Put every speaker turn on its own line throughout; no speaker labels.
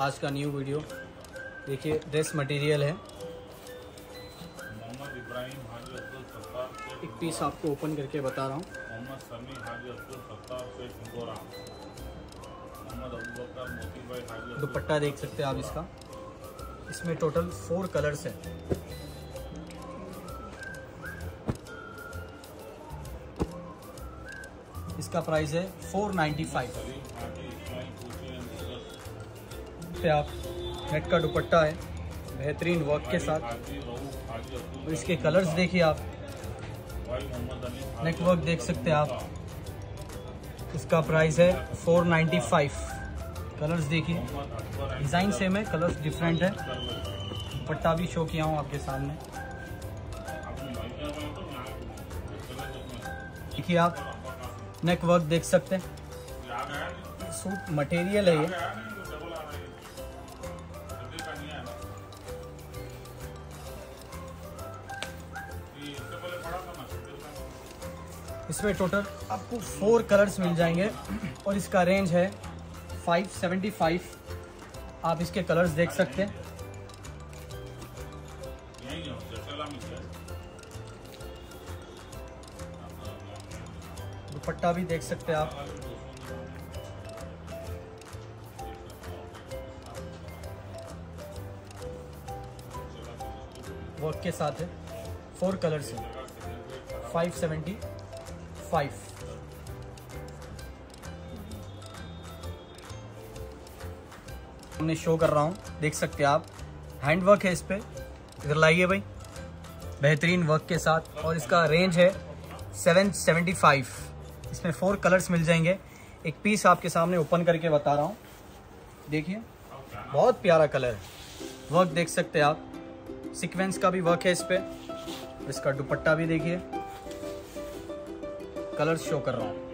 आज का new video देखिए ड्रेस मटेरियल है। एक पीस आपको ओपन करके बता रहा हूँ।
मोहम्मद समी हाजी अब्दुल सत्तार शेख मोहम्मद अबूबकर मोती भाई हाजी अब्दुल
दुपट्टा देख सकते हैं आप इसका। इसमें टोटल फोर कलर्स हैं। इसका प्राइस है फोर नाइन्टी फाइव
मुदस
पे आप। नेट का दुपट्टा है, बेहतरीन वर्क के साथ। और इसके कलर्स देखिए आप। नेक वर्क देख सकते हैं आप। इसका प्राइस है फोर नाइन्टी फाइव कलर्स देखिए। डिज़ाइन सेम है कलर्स डिफरेंट है। दुपट्टा भी शो किया हूँ आपके सामने।
है
देखिए आप नेक वर्क देख सकते हैं। सूट मटेरियल है ये। इसमें टोटल आपको फोर कलर्स मिल जाएँगे। और इसका रेंज है 575 आप इसके कलर्स देख सकते हैं। दुपट्टा भी देख सकते हैं आप। वर्क के साथ है। फोर कलर्स है। 575 हमने शो कर रहा हूँ। देख सकते हैं आप। हैंड वर्क है इस पे। इधर लाइए भाई। बेहतरीन वर्क के साथ। और इसका रेंज है 775 इसमें फोर कलर्स मिल जाएँगे। एक पीस आपके सामने ओपन करके बता रहा हूँ। देखिए। बहुत प्यारा कलर है। वर्क देख सकते हैं आप। सीक्वेंस का भी वर्क है इस पे। इसका दुपट्टा भी देखिए। कलर्स शो कर रहा हूँ।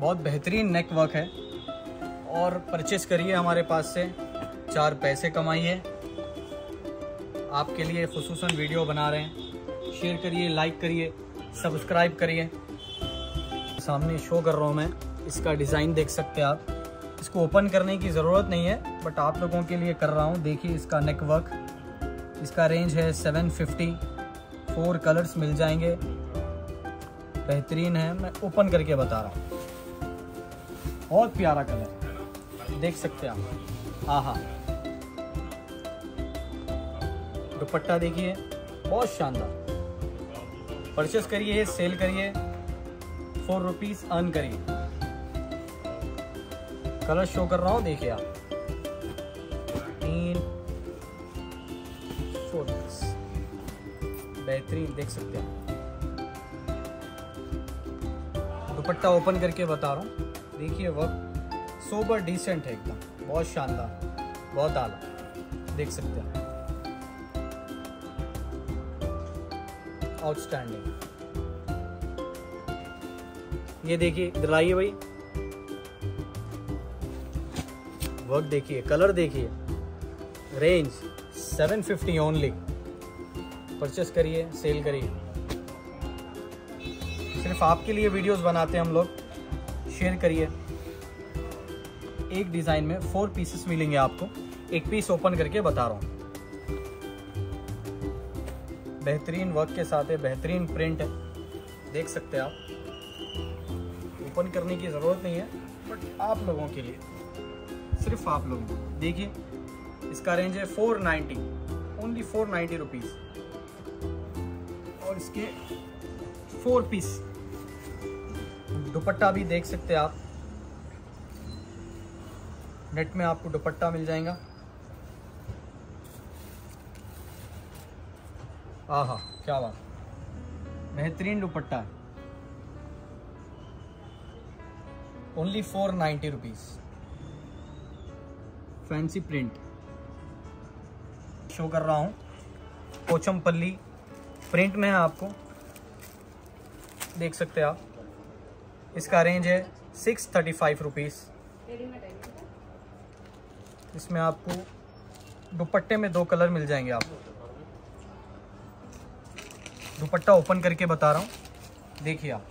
बहुत बेहतरीन नेक वर्क है। और परचेस करिए हमारे पास से। चार पैसे कमाइए। आपके लिए खसूसन वीडियो बना रहे हैं। शेयर करिए लाइक करिए सब्सक्राइब करिए। सामने शो कर रहा हूँ मैं। इसका डिज़ाइन देख सकते हैं आप। इसको ओपन करने की ज़रूरत नहीं है बट आप लोगों के लिए कर रहा हूँ। देखिए इसका नेक वर्क इसका रेंज है 750 फोर कलर्स मिल जाएँगे। बेहतरीन है, मैं ओपन करके बता रहा हूँ। बहुत प्यारा कलर देख सकते हैं आप। हाँ हाँ। दुपट्टा देखिए, बहुत शानदार। परचेस करिए सेल करिए। फोर रुपीज़ अर्न करिए। कलर शो कर रहा हूँ, देखिए आप। तीन बेहतरीन, देख सकते हैं दुपट्टा ओपन करके बता रहा हूँ। देखिए वर्क सोबर डिसेंट है एकदम। बहुत शानदार, बहुत आला। देख सकते हैं आउटस्टैंडिंग ये देखिए आइए भाई। वर्क देखिए कलर देखिए। रेंज 750 ओनली परचेस करिए सेल करिए। सिर्फ़ आपके लिए वीडियोस बनाते हैं हम लोग। शेयर करिए। एक डिज़ाइन में फोर पीसेस मिलेंगे आपको। एक पीस ओपन करके बता रहा हूँ। बेहतरीन वर्क के साथ है, बेहतरीन प्रिंट है। देख सकते हैं आप। ओपन करने की ज़रूरत नहीं है बट आप लोगों के लिए। सिर्फ़ आप लोगों देखिए, इसका रेंज है 490 ओनली फोर नाइन्टी रुपीज़ और इसके फोर पीस दुपट्टा भी देख सकते हैं आप। नेट में आपको दुपट्टा मिल जाएगा। आहा, क्या बात। बेहतरीन दुपट्टा है। Only four ninety rupees fancy print show कर रहा हूँ। कोचमपल्ली प्रिंट में है आपको। देख सकते हैं आप। इसका रेंज है सिक्स थर्टी फाइव रुपीज़ इसमें आपको दुपट्टे में दो कलर मिल जाएँगे आपको। दुपट्टा ओपन करके बता रहा हूँ। देखिए आप।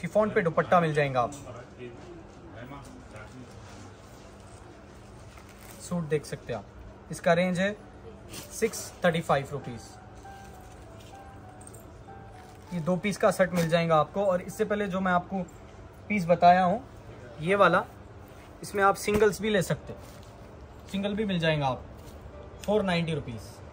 शिफॉन पे दुपट्टा मिल जाएगा आप। सूट देख सकते हैं आप। इसका रेंज है सिक्स थर्टी फाइव रुपीज़ ये दो पीस का सेट मिल जाएगा आपको। और इससे पहले जो मैं आपको पीस बताया हूँ, ये वाला, इसमें आप सिंगल्स भी ले सकते सिंगल भी मिल जाएगा आप। Four ninety rupees